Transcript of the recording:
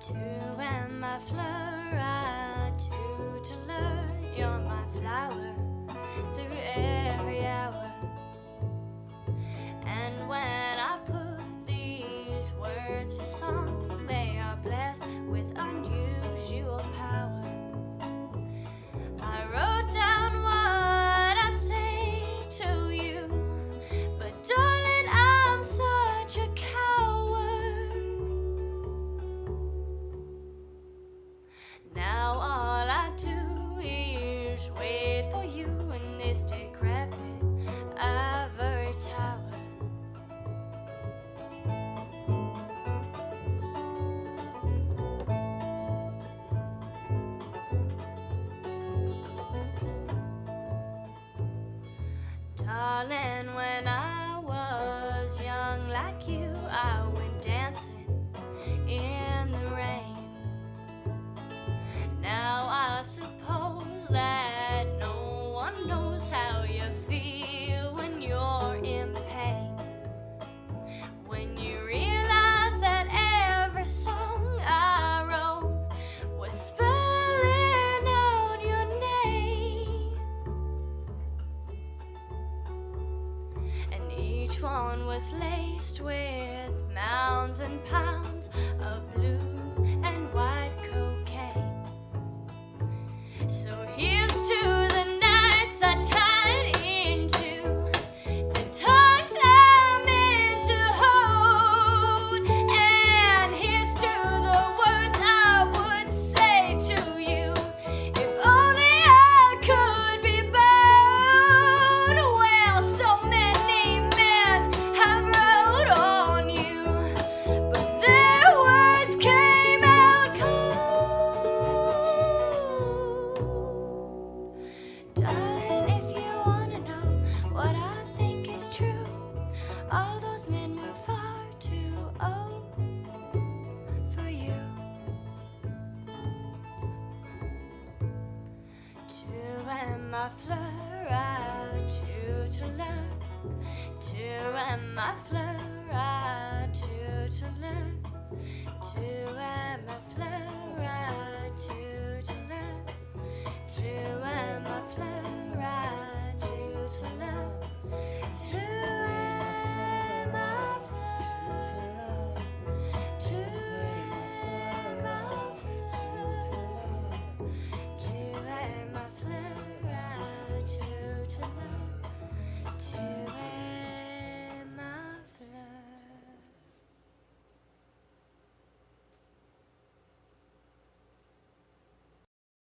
to am my flower, I do to learn. you're my flower. this decrepit ivory tower. Darling, when I was young like you, I went dancing in the rain. Now I suppose that. one was laced with mounds and pounds of blue and white cocaine. So muffler, I chew to learn, to and muffler, I